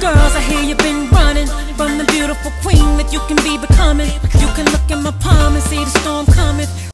Girls, I hear you've been running from the beautiful queen that you can be